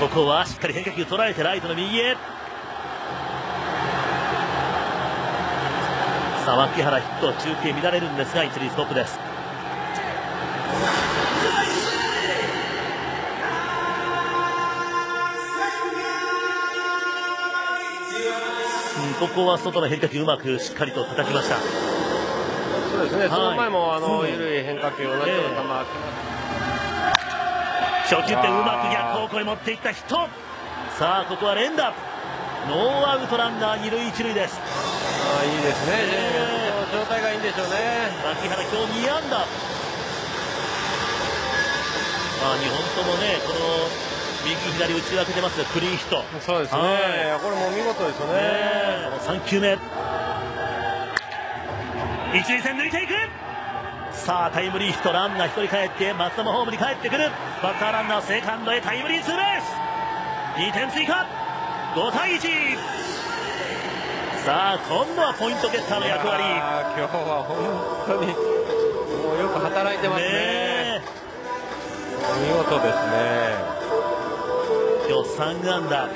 ここはしっかり変化球捉えてライトの右へ。さあ牧原ヒット中継乱れるんですが一塁ストップです。ここは外の変化球うまくしっかりと叩きました。そうですね、はい、その前もあの、緩い変化球を投げる球、初球ってうまく逆方向に持っていった人。さあここは連打。ノーアウトランナー二塁一塁です。あいいですね、えー、状態がいいんでしょうね。牧原今日2安打。まあ2本ともねこの右左打ち分けてますがクリーンヒット。そうですね、これも見事ですよね。その3球目。一塁線抜いていくさあタイムリーヒットランナー1人帰って松田もホームに帰ってくる。バッターランナーセカンドへタイムリーツーベース。2点追加。5対1さあ今度はポイントゲッターの役割。今日は本当にもうよく働いてますね。ね見事ですね。今日3安打